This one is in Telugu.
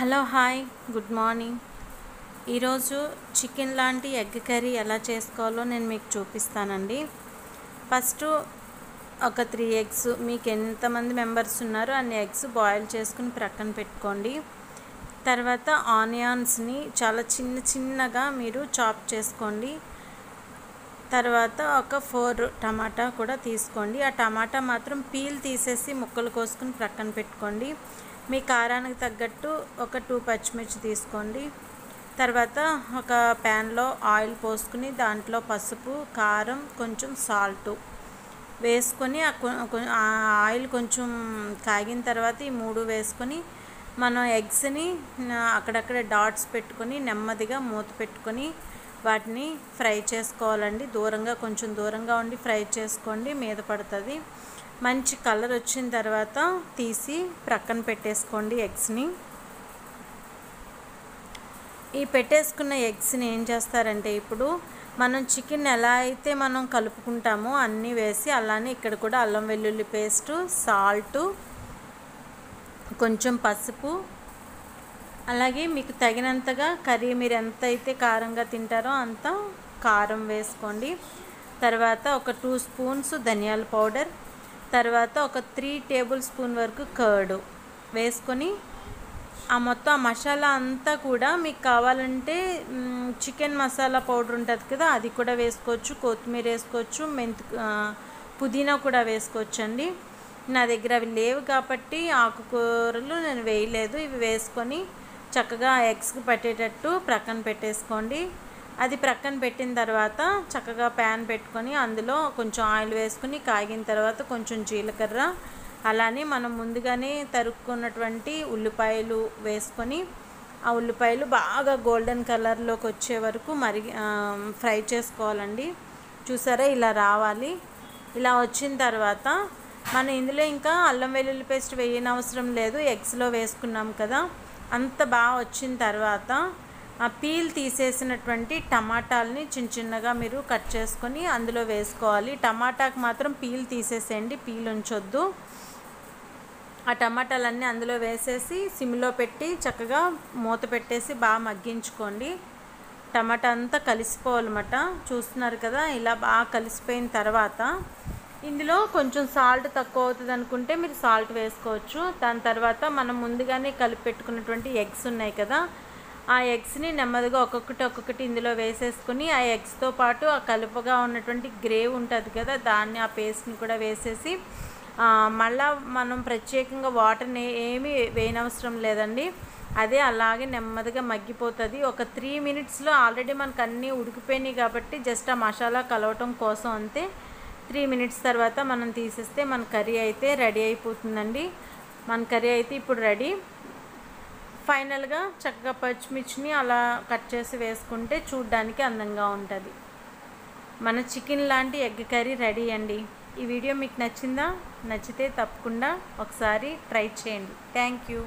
Hello hi good morning. ఈరోజు చికెన్ లాంటి ఎగ్ కర్రీ ఎలా చేసుకోవాలో నేను మీకు చూపిస్తానండి. ఫస్ట్ ఒక త్రీ ఎగ్స్ మీకు ఎంతమంది మెంబర్స్ ఉన్నారో అన్ని ఎగ్స్ బాయిల్ చేసుకుని ప్రక్కన పెట్టుకోండి. తర్వాత ఆనియన్స్ని చాలా చిన్న చిన్నగా మీరు చాప్ చేసుకోండి. తర్వాత ఒక ఫోర్ టమాటా కూడా తీసుకోండి. ఆ టమాటా మాత్రం పీల్ తీసేసి ముక్కలు కోసుకుని ప్రక్కన పెట్టుకోండి. మీ కారానికి తగ్గట్టు ఒక టూ పచ్చిమిర్చి తీసుకోండి. తర్వాత ఒక ప్యాన్లో ఆయిల్ పోసుకుని దాంట్లో పసుపు కారం కొంచెం సాల్ట్ వేసుకొని ఆ ఆయిల్ కొంచెం కాగిన తర్వాత ఈ మూడు వేసుకొని మనం ఎగ్స్ని అక్కడక్కడ డాట్స్ పెట్టుకొని నెమ్మదిగా మూత పెట్టుకొని వాటిని ఫ్రై చేసుకోవాలండి. దూరంగా కొంచెం దూరంగా ఉండి ఫ్రై చేసుకోండి. మీద పడుతుంది. మంచి కలర్ వచ్చిన తర్వాత తీసి ప్రక్కన పెట్టేసుకోండి ఎగ్స్ని. ఈ పెట్టేసుకున్న ఎగ్స్ని ఏం చేస్తారంటే ఇప్పుడు మనం చికెన్ ఎలా అయితే మనం కలుపుకుంటామో అన్నీ వేసి అలానే ఇక్కడ కూడా అల్లం వెల్లుల్లి పేస్టు సాల్టు కొంచెం పసుపు అలాగే మీకు తగినంతగా కర్రీ మీరు ఎంత అయితే కారంగా తింటారో అంత కారం వేసుకోండి. తర్వాత ఒక టూ స్పూన్స్ ధనియాల పౌడర్. తర్వాత ఒక త్రీ టేబుల్ స్పూన్ వరకు కర్డు వేసుకొని ఆ మొత్తం ఆ మసాలా అంతా కూడా మీకు కావాలంటే చికెన్ మసాలా పౌడర్ ఉంటుంది కదా అది కూడా వేసుకోవచ్చు. కొత్తిమీర వేసుకోవచ్చు. మెంతు పుదీనా కూడా వేసుకోవచ్చు అండి నా దగ్గర అవి లేవు కాబట్టి ఆకుకూరలు నేను వేయలేదు. ఇవి వేసుకొని చక్కగా ఎగ్స్కి పట్టేటట్టు ప్రక్కన పెట్టేసుకోండి. అది ప్రక్కన పెట్టిన తర్వాత చక్కగా ప్యాన్ పెట్టుకొని అందులో కొంచెం ఆయిల్ వేసుకొని కాగిన తర్వాత కొంచెం జీలకర్ర అలానే మనం ముందుగానే తరుక్కున్నటువంటి ఉల్లిపాయలు వేసుకొని ఆ ఉల్లిపాయలు బాగా గోల్డెన్ కలర్లోకి వచ్చే వరకు మరి ఫ్రై చేసుకోవాలండి. చూసారా? ఇలా రావాలి. ఇలా వచ్చిన తర్వాత మనం ఇందులో ఇంకా అల్లం వెల్లుల్లి పేస్ట్ వేయనవసరం లేదు. ఎగ్స్లో వేసుకున్నాం కదా. అంత బాగా వచ్చిన తర్వాత ఆ పీల్ తీసేసినటువంటి టమాటాలని చిన్న చిన్నగా మీరు కట్ చేసుకొని అందులో వేసుకోవాలి. టమాటాకి మాత్రం పీల్ తీసేసేయండి పీల్ ఉంచొద్దు. ఆ టమాటాలన్నీ అందులో వేసేసి సిమ్లో పెట్టి చక్కగా మూత పెట్టేసి బాగా మగ్గించుకోండి. టమాటా అంతా కలిసిపోవాలన్నమాట. చూస్తున్నారు కదా ఇలా బాగా కలిసిపోయిన తర్వాత ఇందులో కొంచెం సాల్ట్ తక్కువ అవుతుంది అనుకుంటే మీరు సాల్ట్ వేసుకోవచ్చు. దాని తర్వాత మనం ముందుగానే కలిపి పెట్టుకున్నటువంటి ఎగ్స్ ఉన్నాయి కదా ఆ ఎగ్స్ని నెమ్మదిగా ఒక్కొక్కటి ఒక్కొక్కటి ఇందులో వేసేసుకుని ఆ ఎగ్స్తో పాటు ఆ కలుపుగా ఉన్నటువంటి గ్రేవ్ ఉంటుంది కదా దాన్ని ఆ పేస్ట్ని కూడా వేసేసి మళ్ళా మనం ప్రత్యేకంగా వాటర్ని ఏమీ వేయనవసరం లేదండి. అదే అలాగే నెమ్మదిగా మగ్గిపోతుంది. ఒక త్రీ మినిట్స్లో ఆల్రెడీ మనకు అన్నీ ఉడికిపోయినాయి కాబట్టి జస్ట్ ఆ మసాలా కలవటం కోసం అంతే. త్రీ మినిట్స్ తర్వాత మనం తీసేస్తే మన కర్రీ అయితే రెడీ అయిపోతుందండి. మన కర్రీ అయితే ఇప్పుడు రెడీ. ఫైనల్గా చక్కగా పచ్చిమిర్చిని అలా కట్ చేసి వేసుకుంటే చూడ్డానికి అందంగా ఉంటుంది. మన చికెన్ లాంటి ఎగ్ కర్రీ రెడీ అండి. ఈ వీడియో మీకు నచ్చిందా? నచ్చితే తప్పకుండా ఒకసారి ట్రై చేయండి. Thank you.